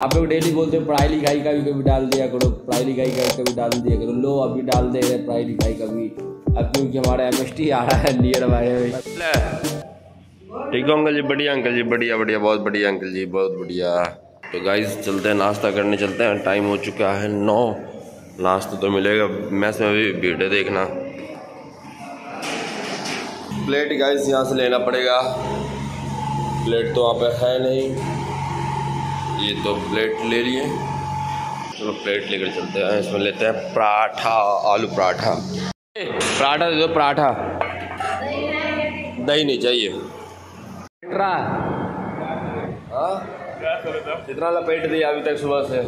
आप लोग डेली बोलते हो, पढ़ाई लिखाई का भी कभी डाल दिया करो, पढ़ाई लिखाई का कभी डाल दिया करो, लो अभी डाल दे रहे पढ़ाई लिखाई का भी। अब क्योंकि हमारा एम एस टी आ रहा है नियर बाय ठीक अंकल जी, बढ़िया अंकल जी, बढ़िया बढ़िया, बहुत बढ़िया अंकल जी, बहुत बढ़िया। तो गाइस चलते हैं, नाश्ता करने चलते हैं टाइम हो चुका है नौ। नाश्ता तो मिलेगा मैस में भी भीड़ देखना। प्लेट गाइस यहाँ से लेना पड़ेगा। प्लेट तो वहाँ पे है नहीं। ये तो प्लेट ले लिए चलो प्लेट लेकर चलते हैं। इसमें लेते हैं पराठा आलू पराठा। पराठा दे दो पराठा। दही नहीं चाहिए। हाँ? कितना लपेट दिया अभी तक सुबह से।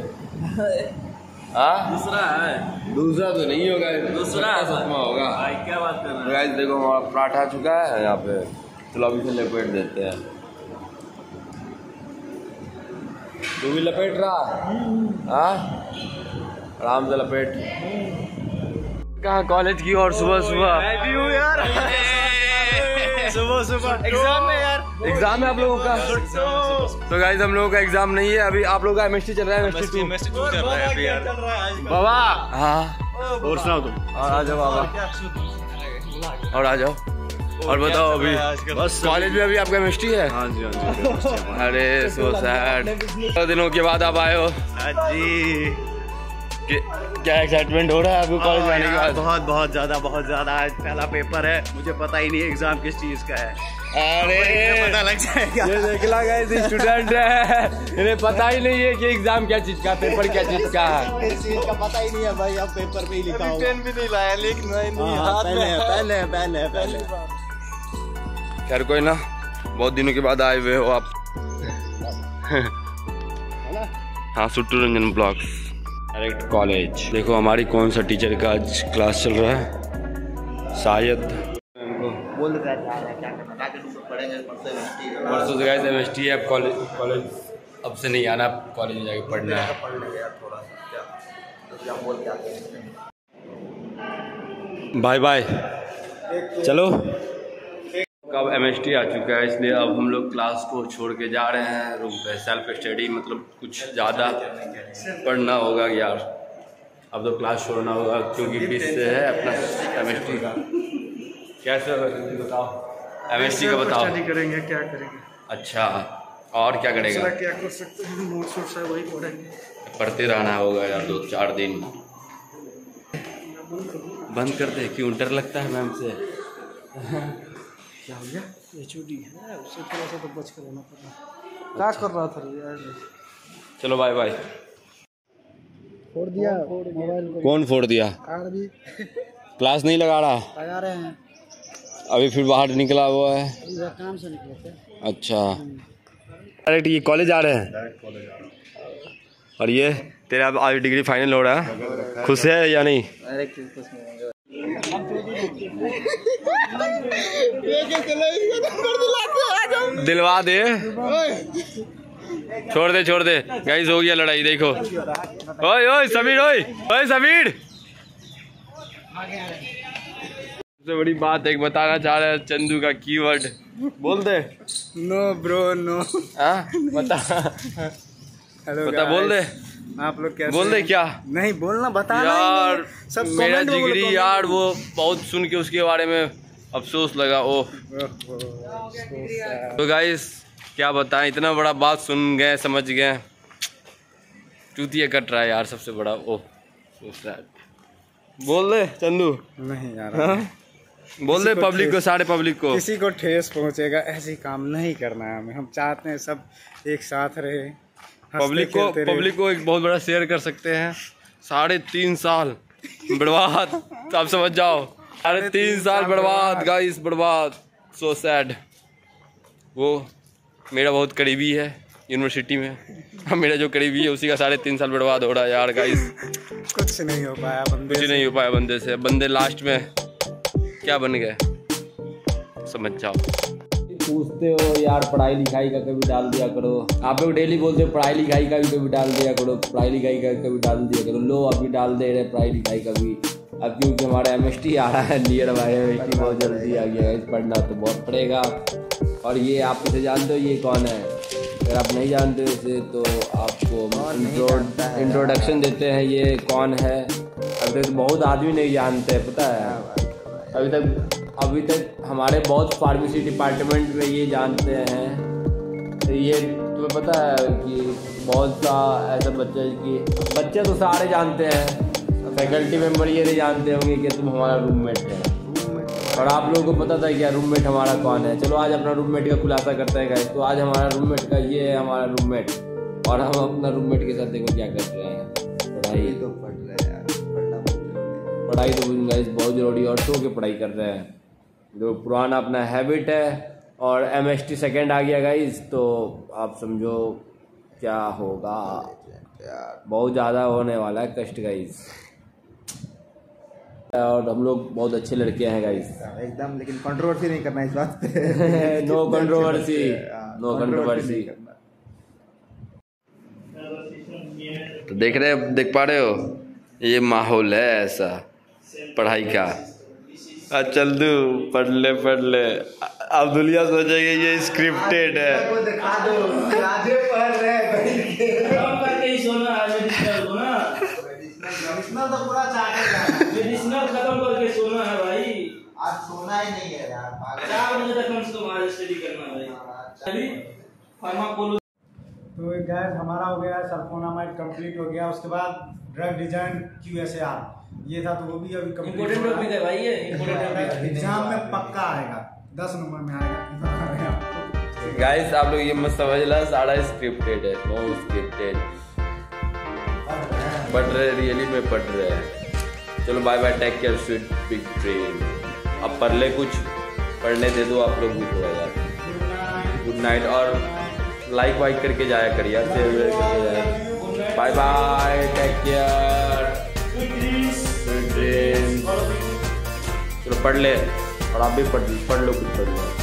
हाँ? दूसरा है। दूसरा तो नहीं होगा। दूसरा है। होगा। क्या बात कर रहे हैं? देखो हमारा पराठा चुका है यहाँ पे। चलो अभी से लपेट देते हैं। तू भी लपेट रहा हाँ आराम से लपेट। कहाँ कॉलेज की और सुबह सुबह? मैं भी हूँ यार। सुबह सुबह एग्ज़ाम में यार। एग्ज़ाम है आप लोगों का? तो गाइस हम लोगों का एग्ज़ाम नहीं है। अभी आप लोगों का एमएसटी चल रहा है एमएसटी मैसेज चल रहा है अभी यार। बाबा हाँ और सुनाओ तुम। और आ जाओ बाबा। और आ जाओ। और बताओ अभी। बस कॉलेज में अभी आपका एमएसटी है? हाँ जी हाँ जी अरे सो सैड दिनों के बाद आप आए हो। हाँ जी। क्या एक्साइटमेंट हो रहा है आपको कॉलेज आने के बाद? बहुत बहुत ज़्यादा बहुत ज़्यादा। आज पहला पेपर है। मुझे पता ही नहीं एग्ज़ाम किस चीज़ का है। अरे। पता लग जाएगा। ये देख गए स्टूडेंट है। इन्हें पता ही नहीं है कि एग्ज़ाम क्या चीज़ का पेपर क्या चीज़ का है। इस चीज़ का पता ही नहीं है भाई अब पेपर पे ही लिखा पेन भी नहीं लाया लेकिन हाँ, पहले है है। पहले पहले पहले खैर कोई ना। बहुत दिनों के बाद आए हुए हो आप। हाँ Suttu Ranjan blogs. Direct college. देखो हमारी कौन सा टीचर का आज क्लास चल रहा है? शायद। परसों से गए एम एस टी है अब कॉलेज कॉलेज अब से नहीं आना कॉलेज में जाके पढ़ना है। यार तो हैं बाय बाय चलो। कब एम एस आ चुका है इसलिए अब हम लोग क्लास को छोड़ के जा रहे हैं। रूम पे सेल्फ स्टडी मतलब कुछ ज़्यादा पढ़ना होगा यार अब तो क्लास छोड़ना होगा क्योंकि बीस से है अपना एम एस टी का। कैसे बताओ? एम एस टी का बताओ। स्टडी करेंगे क्या करेंगे? अच्छा और क्या करेगा? क्या कर सकते हैं? नोट्स वोट्स है वही पढ़ेंगे। पढ़ते रहना होगा यार दो चार दिन। बंद कर दे क्यों? डर लगता है मैम से। क्या हो गया? एच है उससे थोड़ा सा तो बच कर रहना पड़ा। क्या कर रहा था यार? चलो बाय बाय फोड़ दिया मोबाइल को। कौन फोड़ दिया? कार भी। क्लास नहीं लगा रहा? लगा रहे हैं। अभी फिर बाहर निकला हुआ है। काम से निकले थे। अच्छा। डायरेक्ट ये कॉलेज आ रहे हैं। और ये तेरा अब आज डिग्री फाइनल हो रहा है। खुश है या नहीं? दिलवा दे। छोड़ दे छोड़ दे। गाइस हो गया लड़ाई देखो। ओए ओए समीर ओए ओए समीर। सबसे बड़ी बात एक बताना चाह रहा है चंदू का कीवर्ड बोल दे। नो ब्रो नो हाँ? बता। बता बोल दे। आप लोग कैसे बोल दे क्या? नहीं बोलना बता यार सब मेरा डिग्री यार वो बहुत सुन के उसके बारे में अफसोस लगा sad. तो गाइस क्या बताएँ इतना बड़ा बात सुन गए समझ गए। चूतिया कट रहा है यार सबसे बड़ा sad। बोल दे चंदू। नहीं यार हाँ? बोल दे पब्लिक को सारे पब्लिक को। किसी को ठेस पहुंचेगा ऐसे काम नहीं करना है हमें। हम चाहते हैं सब एक साथ रहे। पब्लिक को पब्लिक को एक बहुत बड़ा शेयर कर सकते हैं। साढ़े तीन साल बर्बाद। तो आप समझ जाओ। साढ़े तीन साल बर्बाद गाइस बर्बाद। सो सैड वो मेरा बहुत करीबी है यूनिवर्सिटी में। हाँ, मेरा जो करीबी है उसी का साढ़े तीन साल बर्बाद हो रहा है यार गाइस कुछ नहीं हो पाया बंदे कुछ नहीं हो पाया बंदे से। बंदे लास्ट में क्या बन गए? समझ जाओ। पूछते हो यार पढ़ाई लिखाई का कभी डाल दिया करो। आप लोग डेली बोलते हो पढ़ाई लिखाई का भी कभी डाल दिया करो पढ़ाई लिखाई का कभी डाल दिया करो। लो अभी डाल दे रहे पढ़ाई लिखाई का भी। अब क्योंकि हमारा एम आ रहा है नियर बाय एम एस बहुत जल्दी आ गया है पढ़ना तो बहुत पड़ेगा। और ये आप इसे जानते हो ये कौन है? अगर आप नहीं जानते इसे तो आपको इंट्रोडक्शन देते हैं ये कौन है? अभी तक बहुत आदमी नहीं जानते हैं पता है। अभी तक अभी तक हमारे बहुत फार्मेसी डिपार्टमेंट में ये जानते हैं। तो ये तुम्हें पता है कि बहुत सा ऐसा बच्चा है कि बच्चे तो सारे जानते हैं फैकल्टी मेंबर ये नहीं जानते होंगे कि तुम हमारा रूममेट है। और आप लोगों को पता था क्या रूममेट हमारा कौन है। चलो आज अपना रूममेट का खुलासा करते हैं गाइस तो आज हमारा रूममेट का ये है हमारा रूममेट और हम अपना रूममेट के साथ देखो क्या कर रहे हैं। पढ़ाई। तो पढ़ रहे हैं पढ़ाई तो गाइस बहुत ज़रूरी है और सो के पढ़ाई कर रहे हैं। जो पुराना अपना हैबिट है और एम एस टी सेकेंड आ गया गाइस तो आप समझो क्या होगा। बहुत ज़्यादा होने वाला है कष्ट गाइस और हम लोग बहुत अच्छे लड़के हैं गाइस एकदम लेकिन कंट्रोवर्सी नहीं करना इस बात पे। नो कंट्रोवर्सी नो कंट्रोवर्सी करना। तो देख रहे देख पा रहे हो? ये माहौल है ऐसा पढ़ाई का। आ, चल दू पढ़ ले पढ़ ले अब दुनिया सोचेगी ये स्क्रिप्टेड है। वो दिखा दो राधे पढ़ रहे हैं बैठ के। काम करके ही सोना है मेडिसिनल को ना इतना तो पूरा चाटेगा मेडिसिनल खत्म करके सोना है भाई। आज सोना ही नहीं है यार पागल। चार बजे तक कम से कम आज स्टडी करना है भाई। अभी फार्माकोलो तो गैस हमारा हो गया सल्फोनामाइड कंप्लीट हो गया। उसके बाद drug design Q S R ये था तो वो भी अभी इम्पोर्टेंट टॉपिक है भाई ये इम्पोर्टेंट टॉपिक है। एग्ज़ाम में पक्का आएगा। दस नंबर में आएगा। गाइस आप लोग ये मत समझ ला सारा स्क्रिप्टेड है नो स्क्रिप्टेड पढ़ रहे रियली में पढ़ रहे हैं। चलो bye bye take care sweet big dream अब पढ़ ले कुछ पढ़ने दे दो आप लोग भी थोड़ा यार। गुड नाइट और लाइक वाइक करके जाया कर यार शेयर करके जाया बाय बाय टेक केयर चलो पढ़ ले। और आप भी पढ़ पढ़ लो कुछ पढ़ लो।